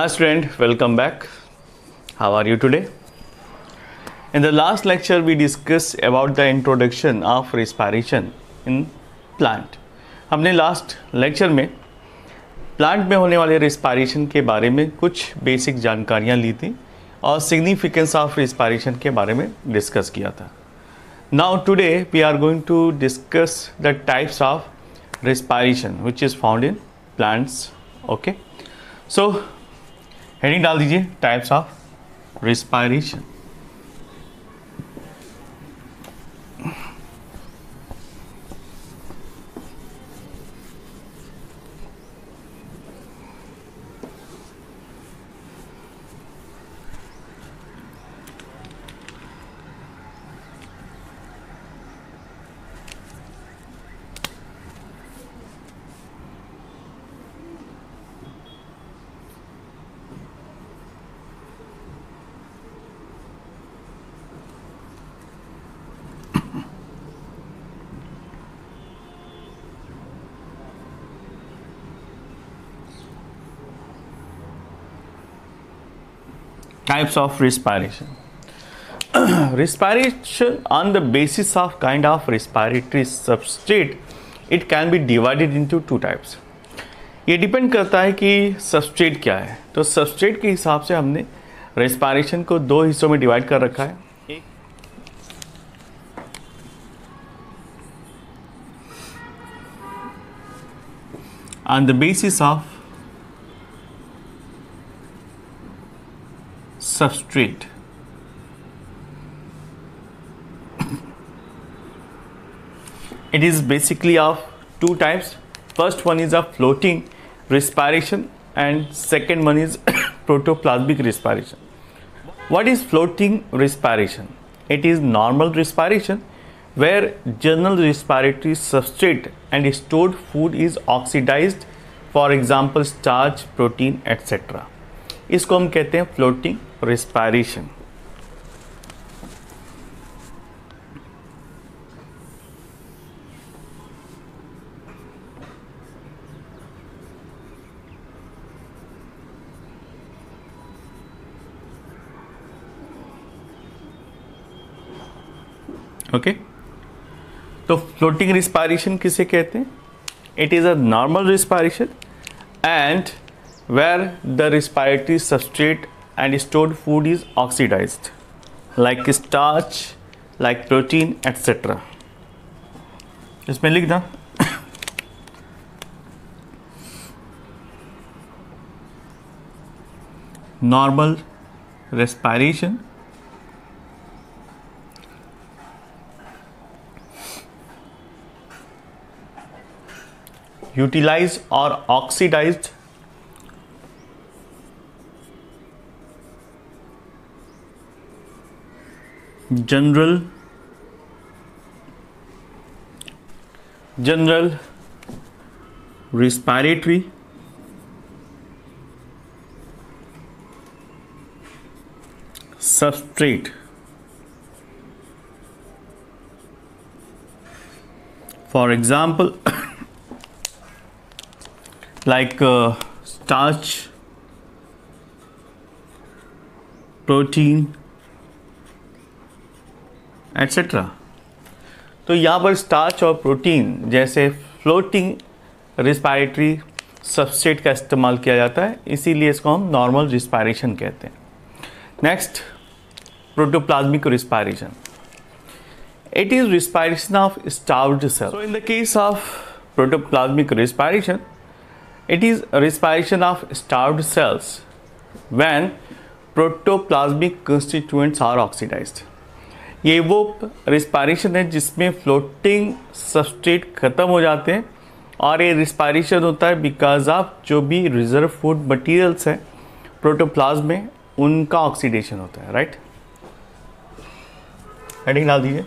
Hi student, welcome back. How are you today? In the last lecture we discussed about the introduction of respiration in plant. हमने last lecture में plant में होने वाले respiration के बारे में कुछ बेसिक जानकारियाँ ली थी और सिग्निफिकेंस ऑफ़ रिस्पायरेशन के बारे में डिस्कस किया था now today we are going to discuss the types of respiration which is found in plants okay so heading डाल दीजिए types of respiration. Types of respiration respiration on the basis of kind of respiratory substrate it can be divided into two types ये depend करता है कि substrate क्या है तो substrate के हिसाब से हमने रेस्पायरेशन को दो हिस्सों में डिवाइड कर रखा है on the basis of substrate it is basically of two types first one is a floating respiration and second one is protoplasmic respiration what is floating respiration it is normal respiration where general respiratory substrate and stored food is oxidized for example starch protein etc इसको हम कहते हैं floating respiration okay तो floating respiration किसे कहते हैं? It is a normal respiration and where the respiratory substrate and stored food is oxidized like starch like protein etc इसमें लिख दा normal respiration utilize or oxidized general. General. Respiratory. Substrate. For example like uh, starch protein etcetera तो यहाँ पर starch और protein जैसे floating respiratory substrate का इस्तेमाल किया जाता है इसीलिए इसको हम नॉर्मल रिस्पायरेशन कहते हैं। Next protoplasmic respiration it is respiration of starved cell in the case of protoplasmic respiration it is respiration of starved cells when protoplasmic constituents are oxidised ये वो रिस्पायरेशन है जिसमें फ्लोटिंग सबस्ट्रेट ख़त्म हो जाते हैं और ये रिस्पायरेशन होता है बिकॉज़ ऑफ़ जो भी रिज़र्व फ़ूड मटेरियल्स हैं प्रोटोप्लाज्म में, उनका ऑक्सीडेशन होता है राइट हेडिंग डाल दीजिए।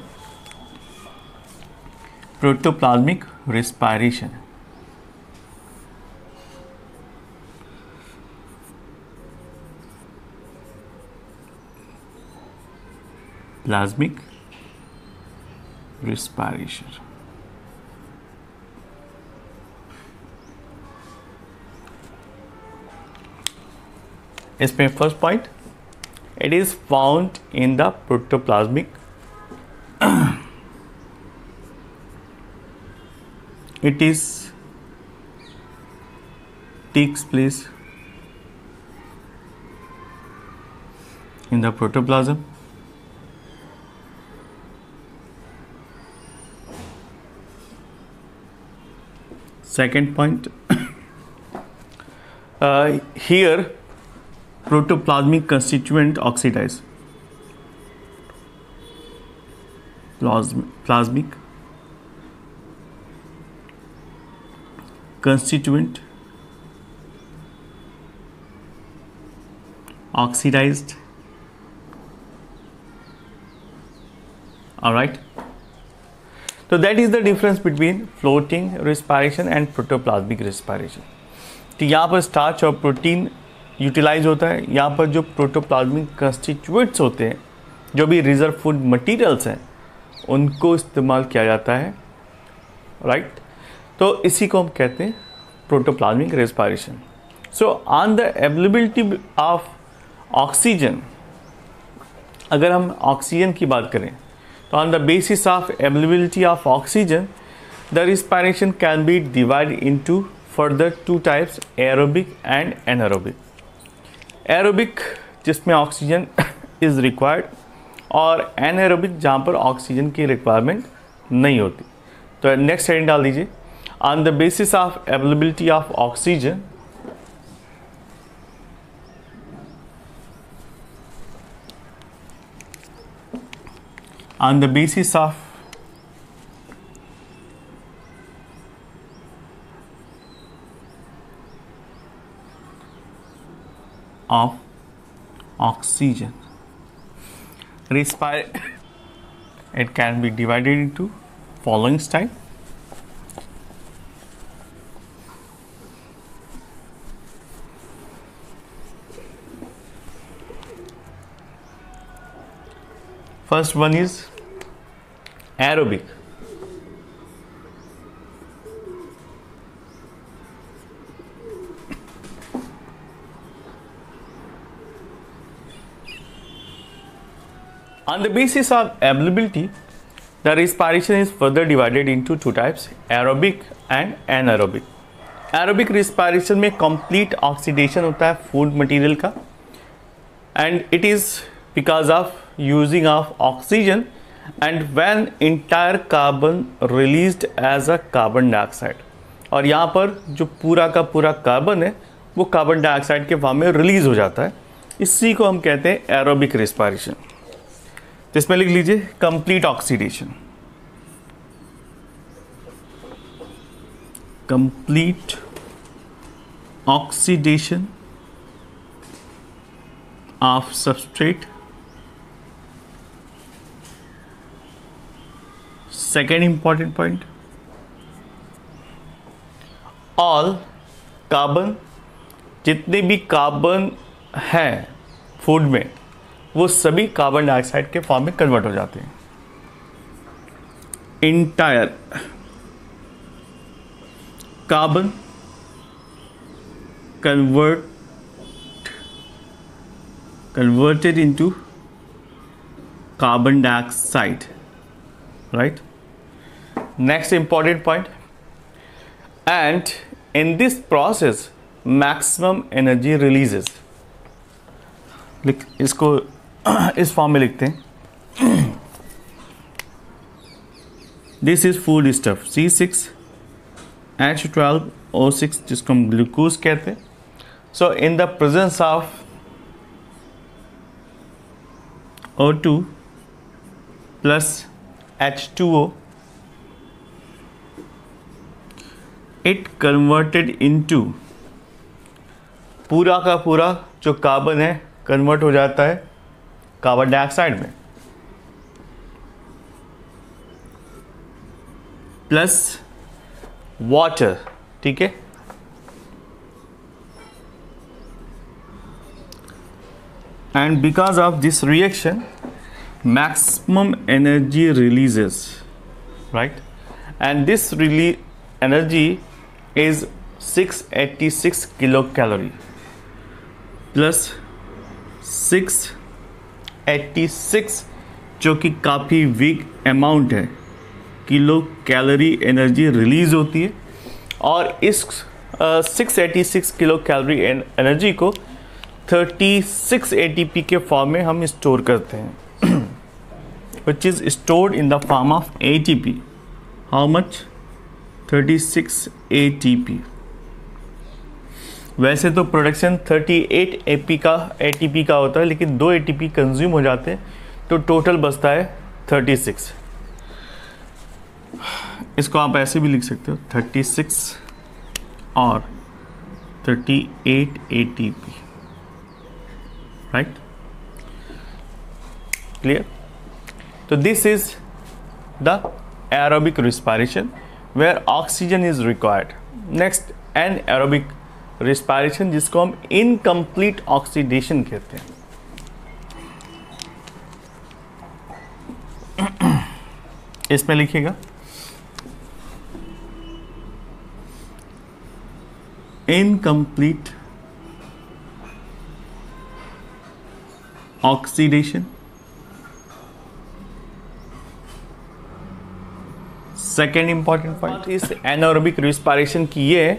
Protoplasmic respiration plasmic respiration. It's my first point. It is found in the protoplasmic. it is takes place in the protoplasm second point. Uh, here protoplasmic constituent oxidize. Plasmic. Constituent. Oxidized. All right so that is the difference between floating, respiration and protoplasmic respiration. तो यहाँ पर starch और protein utilise होता है। यहाँ पर जो protoplasmic constituents होते हैं, जो भी रिज़र्व फ़ूड मटेरियल्स हैं, उनको इस्तेमाल किया जाता है। राइट तो इसी को हम कहते हैं protoplasmic respiration so on the availability of oxygen अगर हम ऑक्सीजन की बात करें on the basis of availability of oxygen the respiration can be divide into further two types aerobic and anaerobic aerobic जिसमें ऑक्सीजन इज़ रिक्वायर्ड और anaerobic जहाँ पर oxygen की रिक्वायरमेंट नहीं होती। तो नेक्स्ट हेडिंग डाल दीजिए। On the basis of availability of oxygen on the basis of of oxygen. Respire it can be divided into following style. First one is aerobic on the basis of availability the respiration is further divided into two types aerobic and anaerobic aerobic respiration में complete oxidation होता है food material का and it is because of using of oxygen and when entire carbon released as a carbon dioxide और यहाँ पर जो पूरा का पूरा कार्बन है, वो कार्बन डाइऑक्साइड के फॉर्म में रिलीज़ हो जाता है। इसी को हम कहते हैं एरोबिक रिस्पायरेशन तो इसमें लिख लीजिए complete oxidation complete oxidation of substrate second important point all carbon जितने भी कार्बन हैं फ़ूड में, वो सभी कार्बन डाइऑक्साइड के फॉर्म में कन्वर्ट हो जाते हैं। Entire carbon convert converted into carbon dioxide right next important point and in this process maximum energy releases इसको, इस फॉर्म में लिखते हैं। This is food stuff C six H twelve O six जिसको हम ग्लूकोज कहते हैं। So in the presence of O two plus H two O it converted into पूरा का पूरा जो कार्बन है कन्वर्ट हो जाता है कार्बन डाइऑक्साइड में। प्लस वाटर ठीक है? And because of this reaction maximum energy releases right and this really energy is 686 kilo calorie plus six eighty six जो कि काफ़ी वीक अमाउंट है। किलो कैलोरी एनर्जी रिलीज़ होती है। और इस six eighty six kilo calorie energy को thirty six ATP के फॉर्म में हम स्टोर करते हैं। Which is stored in the form of A T P how much thirty six A T P वैसे तो प्रोडक्शन 38 एपी का एटीपी का होता है, लेकिन दो एटीपी कंज्यूम हो जाते हैं तो टोटल बचता है 36 इसको आप ऐसे भी लिख सकते हो 36 और 38 एटीपी राइट क्लियर तो this is the aerobic respiration. Where is required next anaerobic respiration जिसको हम इनकम्प्लीट ऑक्सीडेशन कहते हैं। इसमें लिखिएगा। Incomplete oxidation second important point इस एनोरबिक रिस्पायरेशन की ये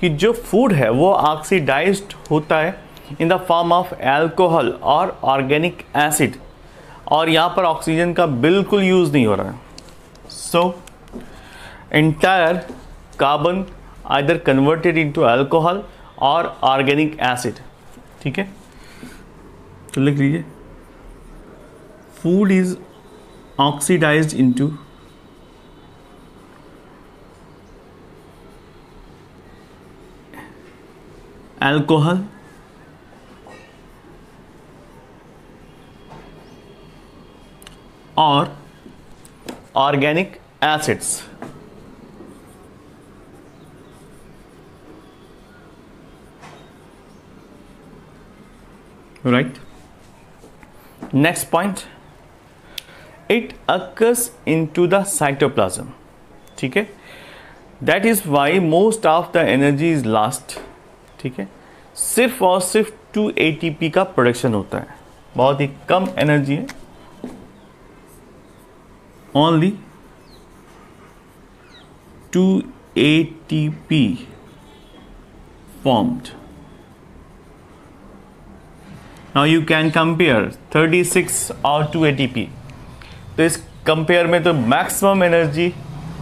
कि जो फ़ूड है, वो ऑक्सीडाइज होता है in the form of alcohol और ऑर्गेनिक एसिड और यहाँ पर ऑक्सीजन का बिल्कुल यूज़ नहीं हो रहा है। So entire carbon either converted into alcohol और ऑर्गेनिक एसिड ठीक है? तो लिख लीजिए। Food is oxidize into alcohol or organic acids. Right. Next point. It occurs into the cytoplasm. Okay. That is why most of the energy is lost ठीक है? सिर्फ़ और सिर्फ़ टू ए का प्रोडक्शन होता है। बहुत ही कम एनर्जी है। Only two A T P now you can compare 36 और टू ए टी पी तो इस कंपेयर में तो मैक्सिमम एनर्जी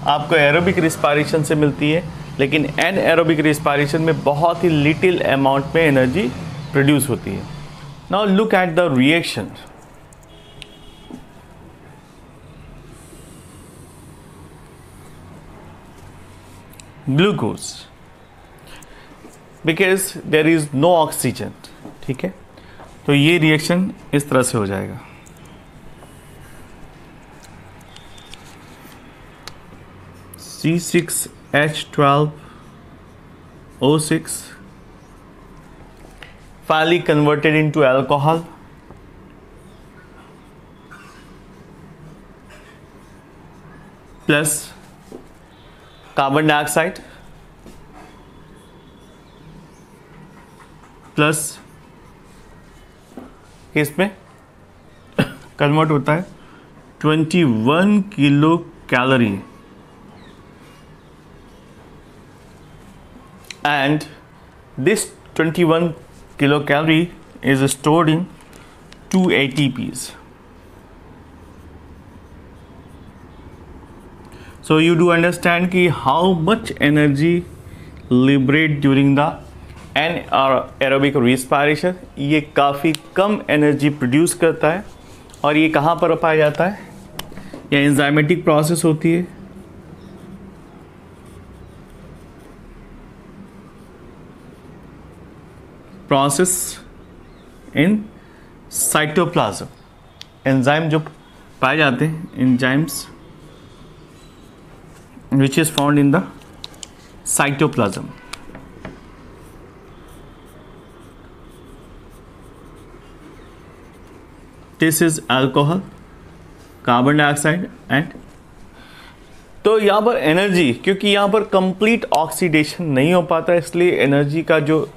आपको एरोबिक रिस्पायरेशन से मिलती है। लेकिन एन एरोबिक रिस्पायरेशन में बहुत ही लिटिल अमाउंट में एनर्जी प्रोड्यूस होती है। Now look at the reaction glucose because there is no oxygen ठीक है? तो ये रिएक्शन इस तरह से हो जाएगा। C six H twelve O six finally converted into alcohol plus carbon dioxide plus इसमें कन्वर्ट होता है. 21 kilo calorie and this 21 kilocalorie is stored in 2 ATPs. So you do understand ki how much energy liberate during the aerobic respiration ये काफ़ी कम energy produce करता है और ये कहाँ पर पाया जाता है ये एंजाइमेटिक प्रोसेस होती है प्रोसेस इन साइटोप्लाज्म एंजाइम जो पाए जाते हैं enzymes which is found in the cytoplasm this is alcohol carbon dioxide and तो यहाँ पर एनर्जी क्योंकि यहाँ पर कंप्लीट ऑक्सीडेशन नहीं हो पाता, इसलिए एनर्जी का जो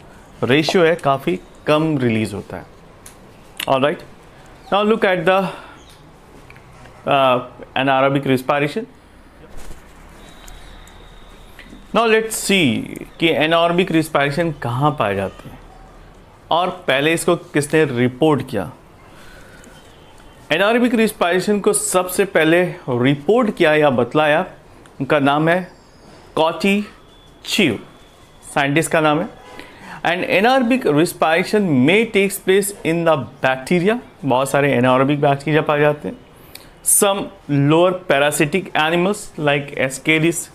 रेशियो है काफ़ी कम रिलीज़ होता है। All right now look at the uh, anaerobic respiration. Now let's see कि एनारोबिक रिस्पायरेशन कहाँ पाए जाते हैं। और पहले इसको किसने रिपोर्ट किया? एनारोबिक रिस्पायरेशन को सबसे पहले रिपोर्ट किया या बतलाया उनका नाम है कॉची चिव। साइंटिस्ट का नाम है। And anaerobic respiration may takes place in the bacteria बहुत सारे एनारबिक बैक्टीरिया पाए जाते हैं। Some lower parasitic animals like ascaris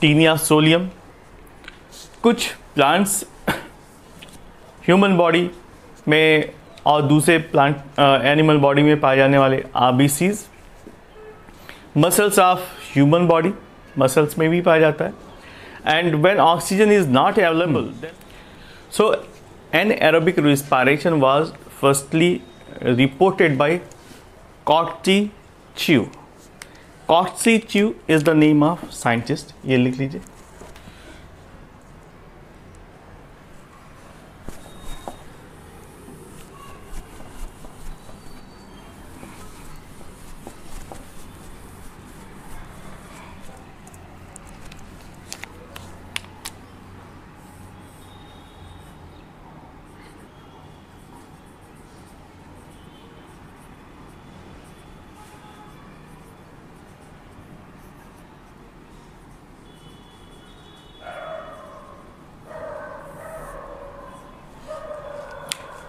taenia solium कुछ प्लांट्स ह्यूमन बॉडी में और दूसरे प्लांट एनिमल बॉडी में पाए जाने वाले RBCs muscles of human body muscles में भी पाया जाता है। And when oxygen is not available then, so anaerobic respiration was firstly reported by Kotzi Chew. Kotzi Chew is the name of scientist ये लिख लीजिए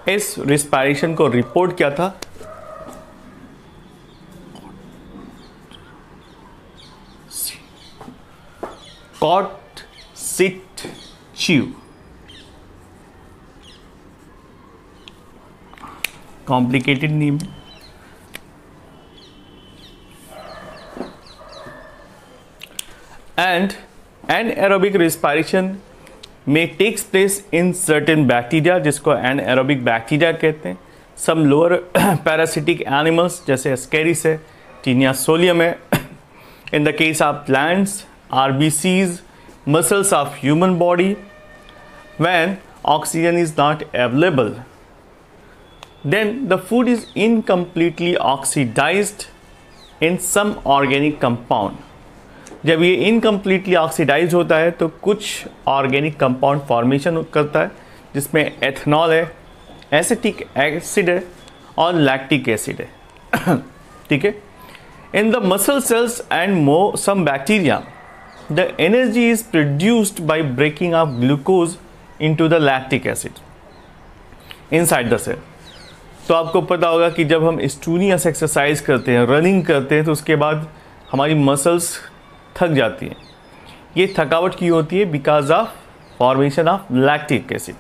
इस रिस्पायरेशन को रिपोर्ट किया था? Kostychev. Complicated name. And anaerobic respiration में takes place in certain bacteria जिसको anaerobic bacteria कहते हैं। सम लोअर पैरासिटिक एनिमल्स जैसे एस्केरिस है टीनिया सोलियम है। In the case of plants RBCs muscles of human body when oxygen is not available then the food is incompletely oxidized in some organic compound. जब ये incompletely oxidize होता है तो कुछ organic compound formation करता है, जिसमें एथनॉल है एसिटिक एसिड है और लैक्टिक एसिड है। ठीक है? In the muscle cells and मो some bacteria the energy is produced by breaking of glucose into the lactic acid inside the cell तो आपको पता होगा कि जब हम स्टूनियस एक्सरसाइज करते हैं रनिंग करते हैं तो उसके बाद हमारी मसल्स थक जाती है। ये थकावट की होती है because of formation of lactic acid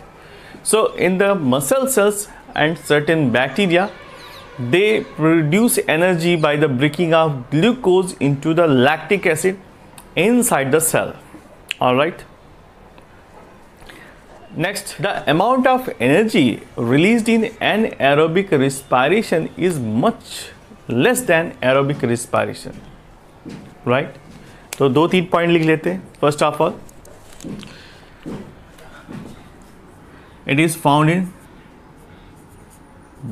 so in the muscle cells and certain bacteria they produce energy by the breaking of glucose into the lactic acid inside the cell all right next the amount of energy release in anaerobic respiration is much less than aerobic respiration right तो दो तीन point लिख लेते हैं first of all it is found in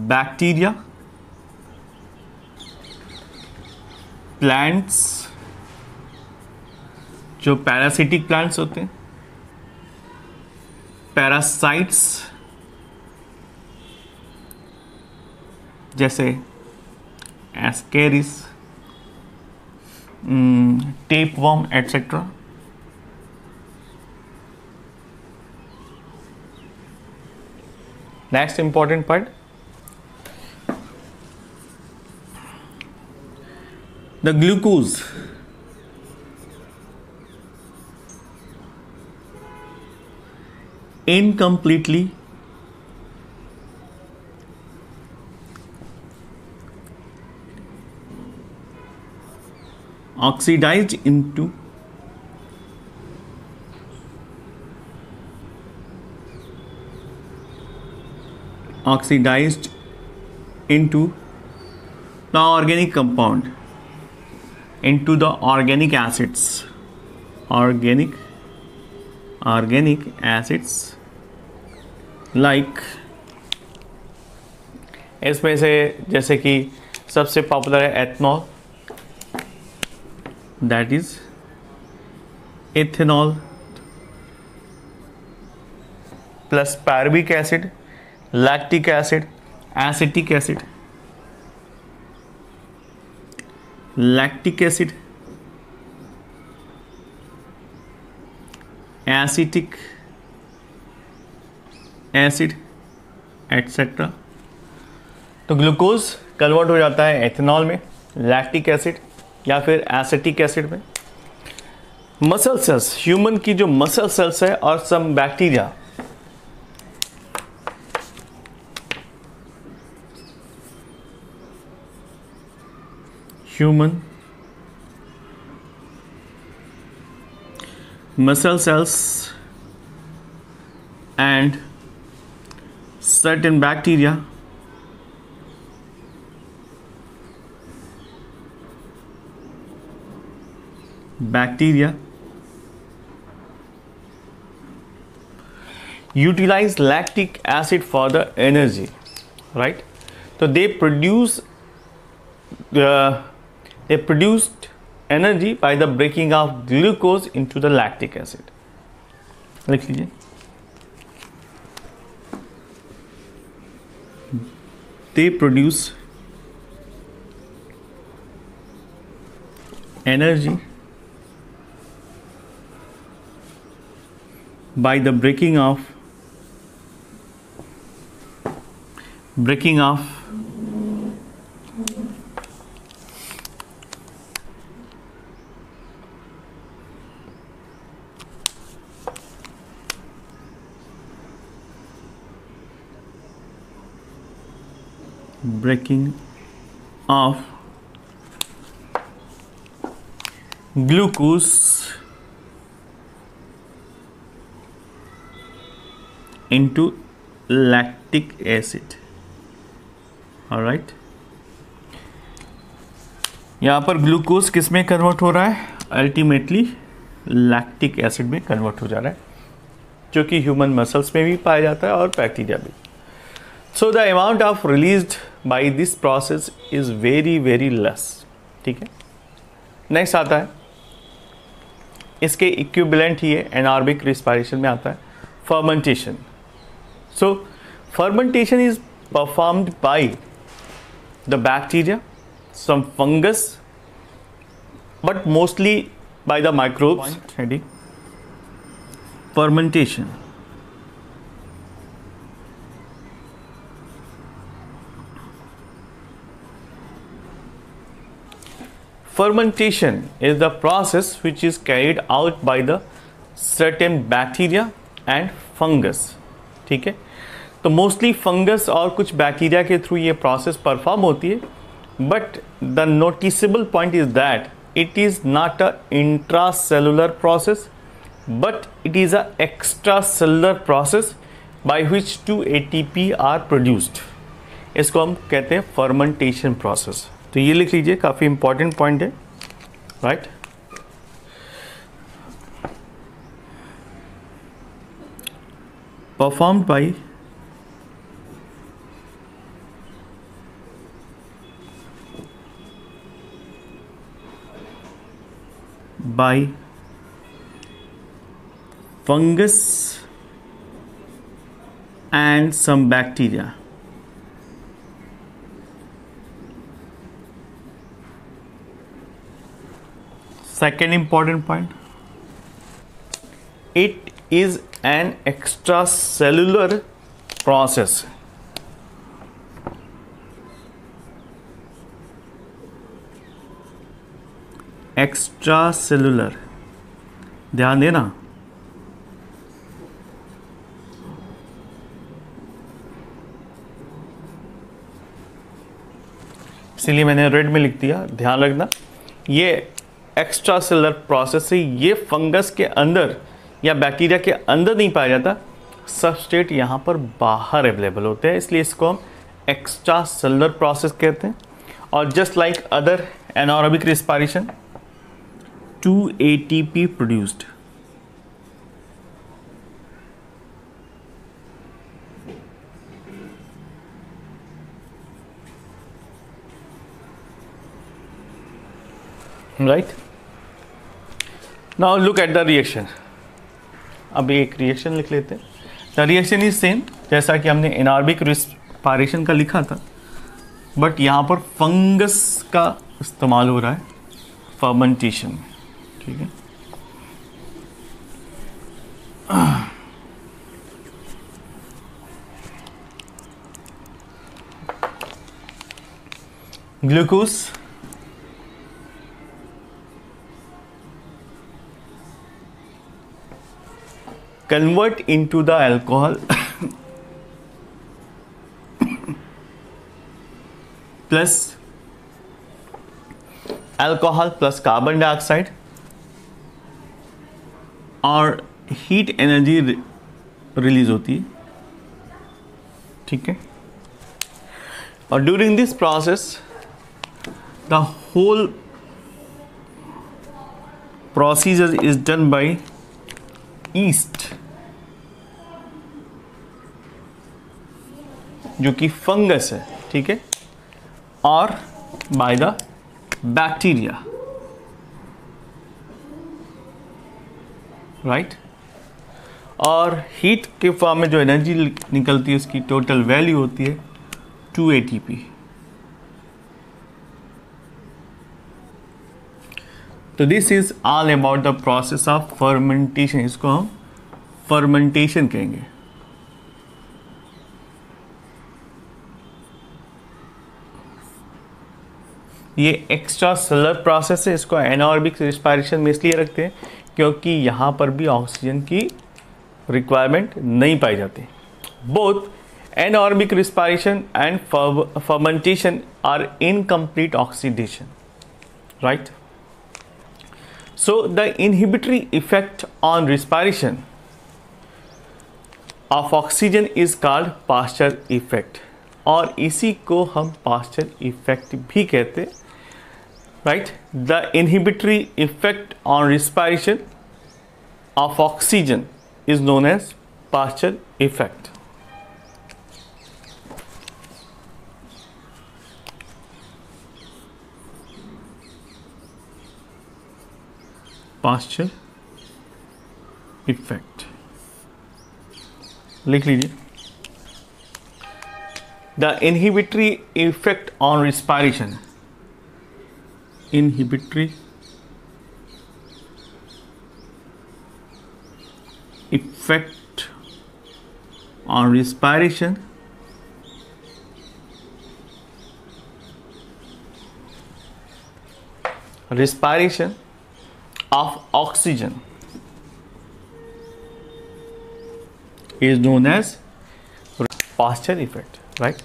bacteria plants जो parasitic plants होते हैं parasites जैसे ascaris tapeworm etcetera next important part the glucose incompletely oxidized into oxidized into the organic compound into the organic acids organic organic acids like इसमें से जैसे कि सबसे popular है ethanol that is ethanol plus पैरबिक acid lactic acid acetic acid lactic acid acetic acid etcetera तो glucose convert हो जाता है एथेनॉल में लैक्टिक एसिड या फिर एसिटिक एसिड में? मसल सेल्स ह्यूमन की जो मसल सेल्स है और some bacteria human muscle cells and certain bacteria bacteria utilize lactic acid for the energy right so they produce the uh, they produced energy by the breaking of glucose into the lactic acid लिख लीजिए they produce energy by the breaking of breaking of breaking of glucose into lactic acid. All right. यहाँ पर glucose किसमें convert हो रहा है? Ultimately lactic acid में convert हो जा रहा है, जो कि ह्यूमन मसल्स में भी पाया जाता है और बैक्टीरिया भी। So the amount of release by this process is very very less ठीक है? नेक्स्ट आता है। इसके इक्विबलेंट ही है एनार्बिक रिस्पायरेशन में आता है। Fermentation so fermentation is performed by the bacteria some fungus but mostly by the microbes heading fermentation fermentation is the process which is carried out by the certain bacteria and fungus ठीक है तो mostly fungus और कुछ bacteria के through ये process perform होती है। But the noticeable point is that it is not a intracellular process but it is a extracellular process by which two A T P are produced इसको हम कहते हैं फर्मेंटेशन प्रोसेस तो ये लिख लीजिए, काफ़ी इंपॉर्टेंट पॉइंट है right performed by by fungus and some bacteria. Second important point it is an extracellular process. Extracellular ध्यान देना। इसीलिए मैंने रेड में लिख दिया, ध्यान रखना। ये एक्स्ट्रा सेलुलर प्रोसेस से ये फंगस के अंदर या बैक्टीरिया के अंदर नहीं पाया जाता सबस्टेट यहाँ पर बाहर अवेलेबल होते हैं, इसलिए इसको हम एक्स्ट्रा सेलुलर प्रोसेस कहते हैं। और just like other anaerobic respiration 2 ATP produced. Right? Now look at the reaction. अब एक reaction लिख लेते हैं द रिएक्शन इज़ सेम जैसा कि हमने एनार्बिक रिस्पारेशन का लिखा था बट यहाँ पर फंगस का इस्तेमाल हो रहा है फर्मेंटेशन में ठीक है। Glucose convert into the alcohol. Plus alcohol plus carbon dioxide. और हीट एनर्जी रिलीज़ होती है। ठीक है? और during this process the whole procedure is done by yeast जो कि फंगस है, ठीक है? और बाय द बैक्टीरिया राइट और हीट के फॉर्म में जो एनर्जी निकलती है, उसकी टोटल वैल्यू होती है टू ए पी तो this is all about the process of fermentation इसको हम फर्मेंटेशन कहेंगे. ये एक्स्ट्रा सेलर प्रोसेस है, इसको एनऑर्बिक रिस्पायरेशन में इसलिए रखते हैं क्योंकि यहाँ पर भी ऑक्सीजन की रिक्वायरमेंट नहीं पाई जाती। Both anaerobic respiration and fermentation are incomplete oxidation right So, the inhibitory effect on respiration of oxygen is called Pasteur effect और इसी को हम पास्चर इफ़ेक्ट भी कहते right the inhibitory effect on respiration of oxygen is known as Pasteur effect Pasteur effect लिख लीजिए। The inhibitory effect on respiration inhibitory. Effect on respiration. Respiration of oxygen is known as posture effect right?